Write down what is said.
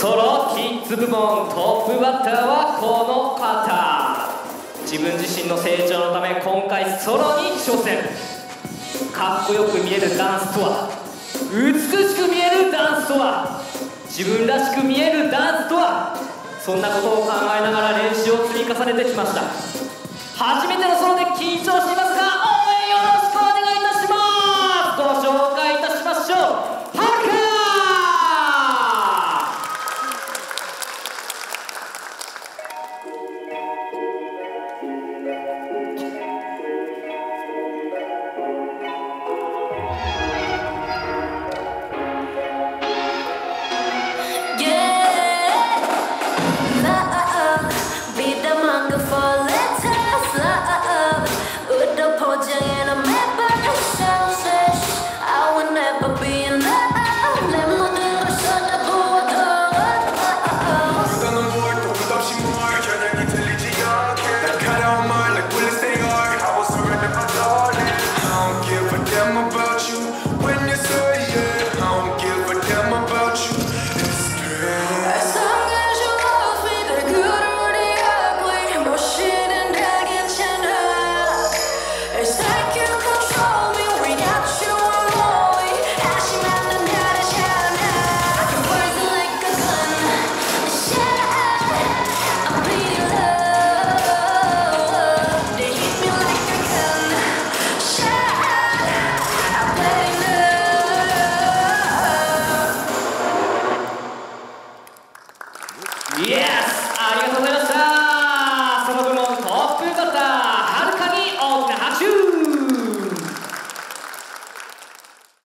ソロキッズ部門トップバッターはこの方。自分自身の成長のため今回ソロに挑戦。かっこよく見えるダンスとは。美しく見えるダンスとは。自分らしく見えるダンスとは。そんなことを考えながら練習を積み重ねてきました。初めてのソロで緊張しています The for Yes!